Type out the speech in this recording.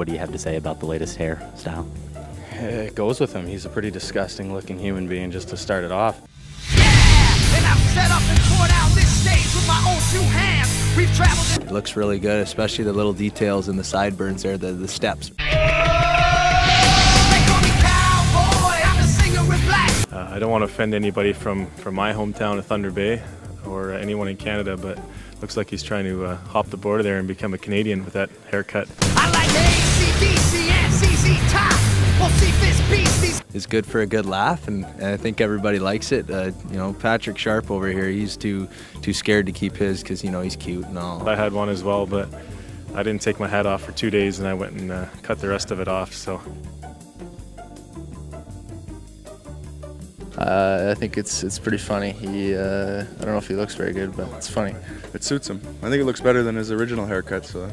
what do you have to say about the latest hairstyle? It goes with him. He's a pretty disgusting looking human being just to start it off. And I'm set up and tore down this stage with my own two hands. We've traveled. It looks really good, especially the little details in the sideburns there, the, the steps. They call me cowboy. I'm a singer with black. Uh, I don't want to offend anybody from, from my hometown of Thunder Bay or anyone in Canada, but looks like he's trying to uh, hop the border there and become a Canadian with that haircut. I like ACDC and ZZ Top. We'll see this beast. It's good for a good laugh, and, and I think everybody likes it. Uh, you know, Patrick Sharp over here, he's too too scared to keep his because you know he's cute and all. I had one as well, but I didn't take my hat off for two days and I went and uh, cut the rest of it off. So Uh, I think it's it's pretty funny. He uh, I don't know if he looks very good, but it's funny. It suits him. I think it looks better than his original haircut, so